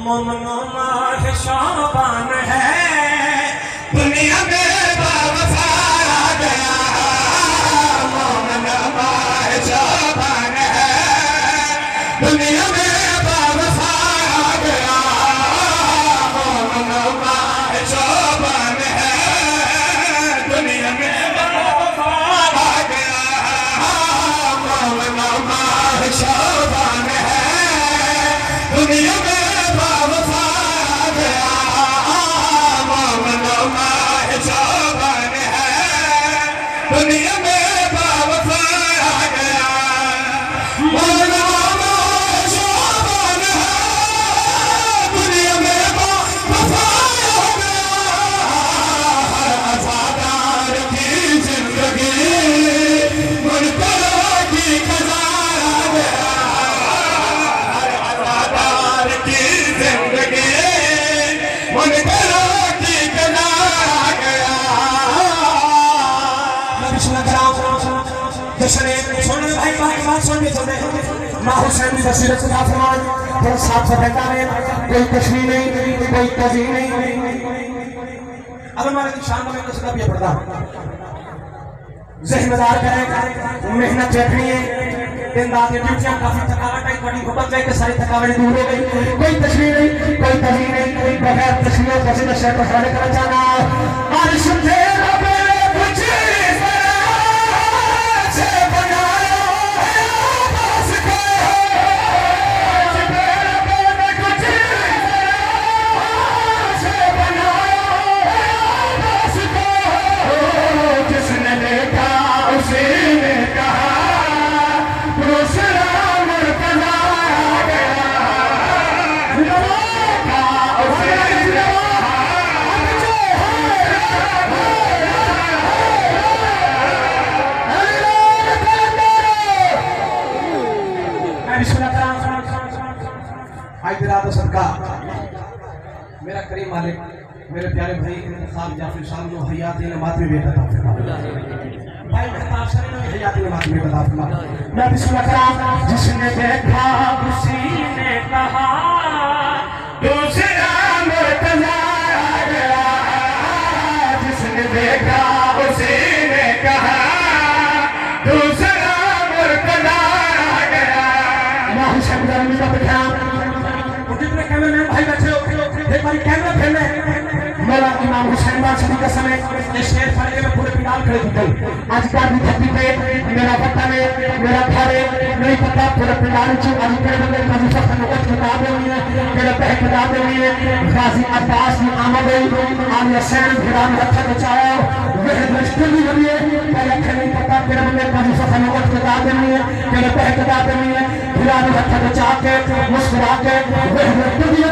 مومن ماہ شعبان ہے۔ دنیا میں باوفا آ گیا۔ ہے۔ دنیا میں بصیرت عطا فرمائے پھر صاف صفائی کا ہے کوئی تشریح نہیں، کوئی تزیین نہیں۔ اب ہمارے کی میں کس کا بھی پڑتا ذہن دار کریں محنت رکھنی ہے۔ دن رات یہ ڈیوٹیاں کافی تھکاوٹ ہے بڑی محبت ہے کہ ساری تھکاوٹ دور ہو گئی۔ کسی نے و کو حوالے کرنا چاہنا عرش آج برادر صدقہ۔ میرا کریم مالک، میرے پیارے بھائی انتخاب جعفر صاحب جو حیات نمات میں بیٹھا تھا بھائی مہتاب سر نے حیات نمات میں بتا فرما میں بسم اللہ کرام جس نے دیکھا، اسی نے کہا دوسرا مرتضی آ گیا جس نے دیکھا، اسی نے کہا دوسرا مرتضی آ گیا میں حسین گرمی کا بٹھا جتنے کیمرے مین بھائی بیٹھے ہو ایک باری کیمرہ پھیل رہے امام حسین بار شریف کا سمے یہ شیر پڑھ میں پورے پینال کھڑے کی گئی آج کا بھی تھپی پہ میرا پتہ میں میرا گھر نہیں پتہ پورے پینال چو آج کڑے بندے قاضی صاحب نے وقت کتاب ہوئی ہے کڑے پہ کتاب ہوئی ہے غازی عباس نے آمد ہوئی آل حسین بھران رکھا بچایا وہ مشکل بھی ہوئی ہے پہلے نہیں پتہ کڑے بندے قاضی صاحب نے وقت کتاب ہوئی ہے کڑے پہ کتاب ہوئی ہے کے مسکرا کے